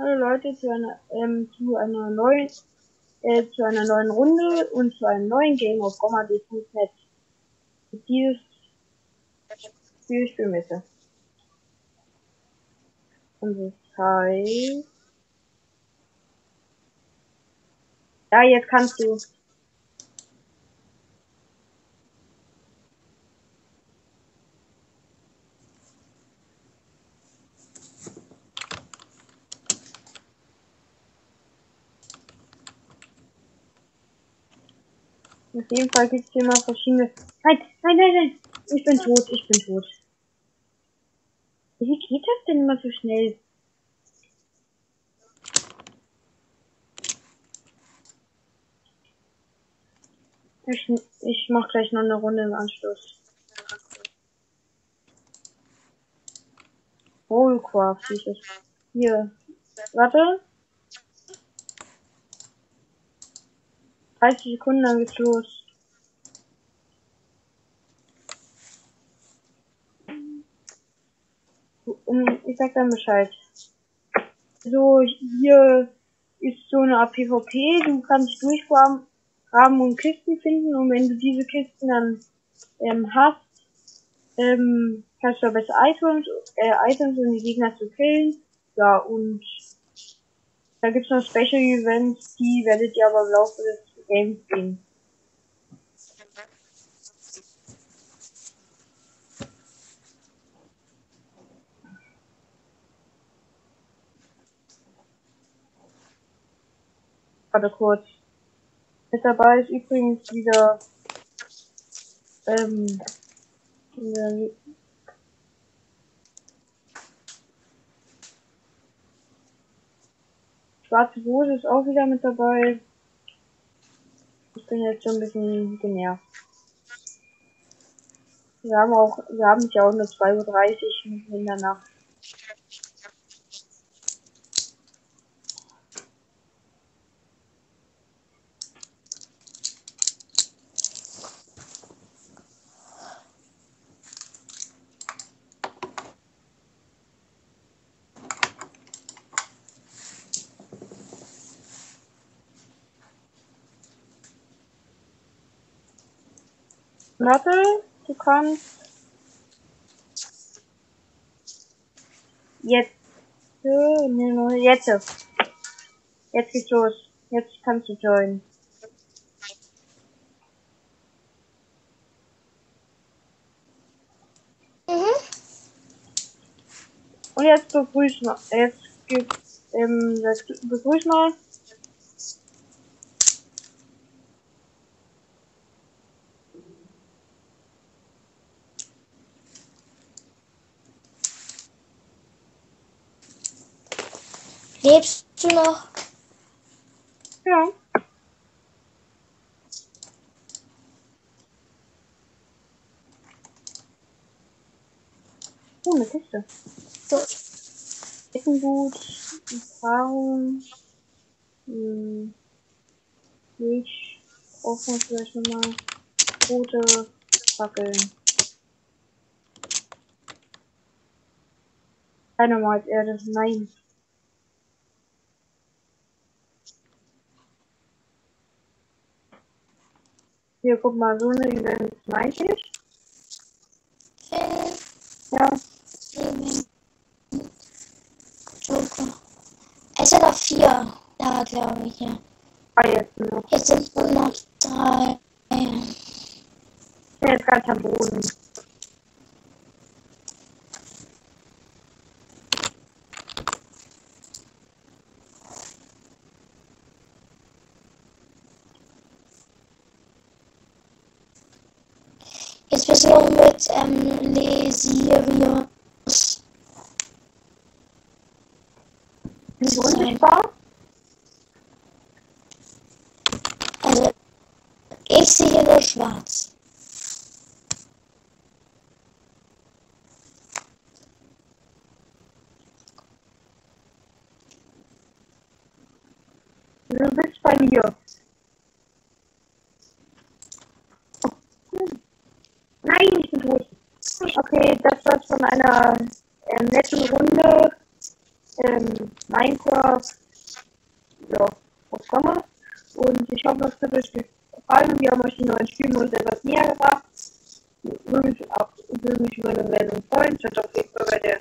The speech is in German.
Hallo Leute zu einer ähm, zu einer neuen äh, zu einer neuen Runde und zu einem neuen Game auf GommaD.net. Dieses Spiel Spielmesse. Und das heißt Ja, jetzt kannst du. Auf jeden Fall gibt es hier mal verschiedene. Nein, nein, nein, nein. Ich bin tot, ich bin tot. Wie geht das denn immer so schnell? Ich, ich mach gleich noch eine Runde im Anschluss. Rollcraft hieß es. Hier. Warte. 30 Sekunden, dann geht's los. Ich sag dann Bescheid. So, hier ist so eine PvP, du kannst durchgraben und Kisten finden und wenn du diese Kisten dann ähm, hast, ähm, kannst du besser Items, äh, Items um die Gegner zu killen. Ja, und da gibt's noch Special Events, die werdet ihr aber im Laufe des Sehen. Warte kurz. Mit dabei ist übrigens wieder ähm, wieder Schwarze Hose ist auch wieder mit dabei. Bin jetzt schon ein bisschen genervt. Wir haben auch, wir haben ja auch nur 2.30 Uhr in der Nacht. Warte, du kannst. Jetzt. Jetzt. Jetzt geht's los. Jetzt kannst du joinen. Mhm. Und jetzt begrüß mal. Jetzt gibt's, ähm, begrüß mal. Lebst du noch? Ja. Oh, eine Kiste. So. Deckengut, Erfahrung, hm. Milch, wir vielleicht nochmal. Rote Fackeln. Keine Mal als Erde, nein. Hier, guck mal, so eine Event meinte ich. Äh, Ja, Joker. Es sind noch vier. Ja, glaube ich, ja. ah, jetzt noch. Jetzt sind nur noch drei. Bin jetzt ganz am Boden. Noch mit ähm, Lesirius. Unsichtbar? Also, ich sehe nur schwarz. Du bist bei mir. Oh, hm. Nein, ich bin tot. Okay, das war's von einer ähm, netten Runde. ähm, Minecraft, ja, auf Sommer. Und ich hoffe, es hat euch gefallen wir haben euch die neuen Spielmodus etwas näher gebracht. Würde mich auch würde mich über eine Meldung freuen. Schaut auf jeden Fall bei der